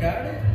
got it?